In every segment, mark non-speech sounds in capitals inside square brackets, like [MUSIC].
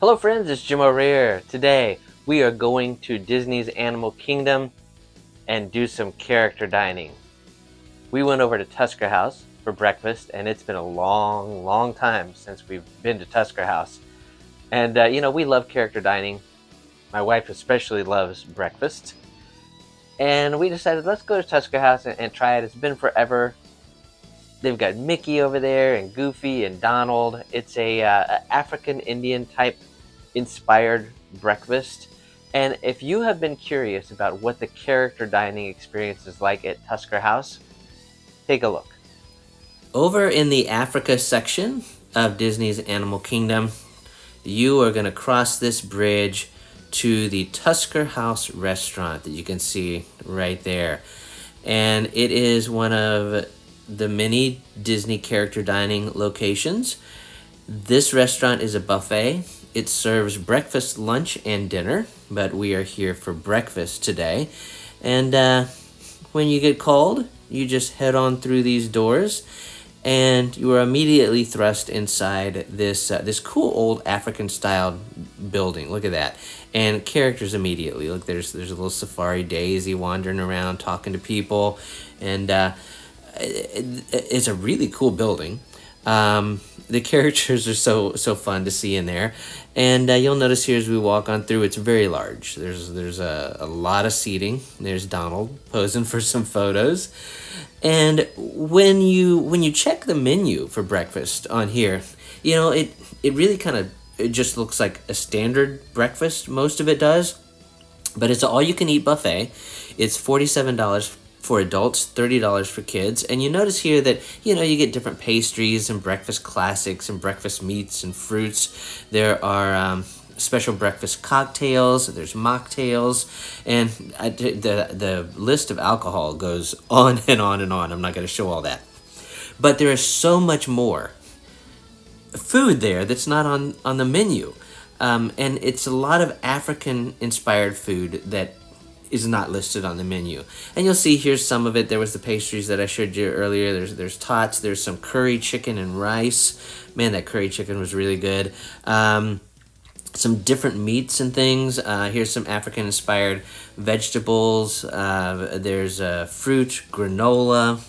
Hello friends, it's Jim O'Rear. Today we are going to Disney's Animal Kingdom and do some character dining. We went over to Tusker House for breakfast and it's been a long, long time since we've been to Tusker House. And uh, you know, we love character dining. My wife especially loves breakfast. And we decided let's go to Tusker House and, and try it. It's been forever They've got Mickey over there and Goofy and Donald. It's a uh, African Indian type inspired breakfast. And if you have been curious about what the character dining experience is like at Tusker House, take a look. Over in the Africa section of Disney's Animal Kingdom, you are going to cross this bridge to the Tusker House restaurant that you can see right there. And it is one of the many Disney character dining locations. This restaurant is a buffet. It serves breakfast, lunch, and dinner, but we are here for breakfast today. And uh, when you get called, you just head on through these doors and you are immediately thrust inside this uh, this cool old African style building. Look at that. And characters immediately. Look, there's there's a little safari daisy wandering around talking to people and uh, it's a really cool building. Um, the characters are so so fun to see in there, and uh, you'll notice here as we walk on through, it's very large. There's there's a, a lot of seating. There's Donald posing for some photos, and when you when you check the menu for breakfast on here, you know it it really kind of it just looks like a standard breakfast. Most of it does, but it's all you can eat buffet. It's forty seven dollars for adults, $30 for kids. And you notice here that, you know, you get different pastries and breakfast classics and breakfast meats and fruits. There are um, special breakfast cocktails, there's mocktails, and I, the, the list of alcohol goes [LAUGHS] on and on and on. I'm not going to show all that. But there is so much more food there that's not on, on the menu. Um, and it's a lot of African inspired food that is not listed on the menu. And you'll see here's some of it. There was the pastries that I showed you earlier. There's there's tots. There's some curry chicken and rice. Man, that curry chicken was really good. Um, some different meats and things. Uh, here's some African inspired vegetables. Uh, there's uh, fruit, granola.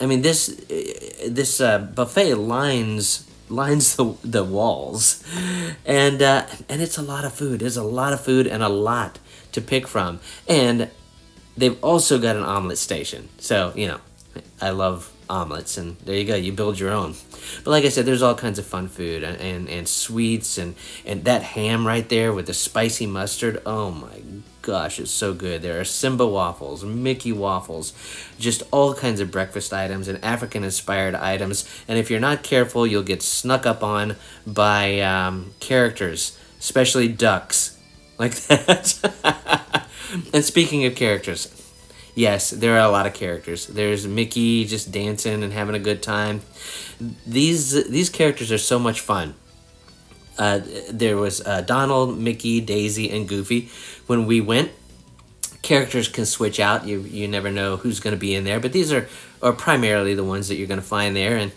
I mean this this uh, buffet lines lines the, the walls and uh, and it's a lot of food there's a lot of food and a lot to pick from. And they've also got an omelet station. So, you know, I love omelets and there you go you build your own but like i said there's all kinds of fun food and, and, and sweets and and that ham right there with the spicy mustard oh my gosh it's so good there are simba waffles mickey waffles just all kinds of breakfast items and african inspired items and if you're not careful you'll get snuck up on by um, characters especially ducks like that. [LAUGHS] and speaking of characters, yes, there are a lot of characters. There's Mickey just dancing and having a good time. These these characters are so much fun. Uh, there was uh, Donald, Mickey, Daisy, and Goofy. When we went, characters can switch out. You you never know who's going to be in there, but these are are primarily the ones that you're going to find there, and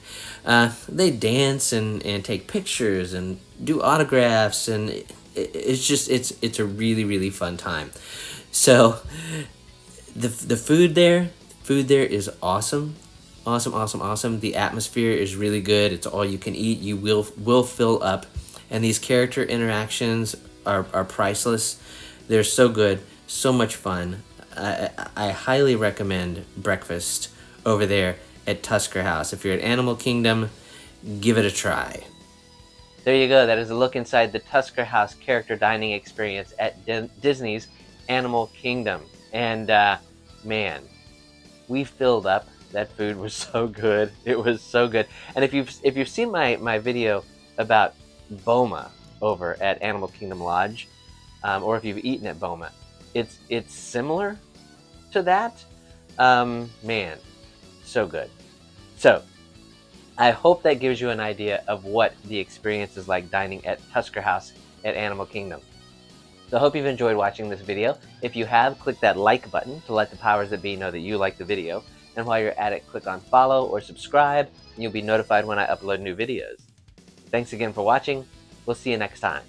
uh, they dance and and take pictures and do autographs and it's just it's it's a really really fun time. So the the food there, food there is awesome. Awesome, awesome, awesome. The atmosphere is really good. It's all you can eat. You will will fill up. And these character interactions are, are priceless. They're so good, so much fun. I, I highly recommend breakfast over there at Tusker House. If you're at Animal Kingdom, give it a try. There you go. That is a look inside the Tusker House character dining experience at D Disney's Animal Kingdom. And uh, man, we filled up. That food was [LAUGHS] so good. It was so good. And if you've if you've seen my my video about Boma over at Animal Kingdom Lodge, um, or if you've eaten at Boma, it's it's similar to that. Um, man, so good. So I hope that gives you an idea of what the experience is like dining at Tusker House at Animal Kingdom. So I hope you've enjoyed watching this video. If you have, click that like button to let the powers that be know that you like the video. And while you're at it, click on follow or subscribe, and you'll be notified when I upload new videos. Thanks again for watching. We'll see you next time.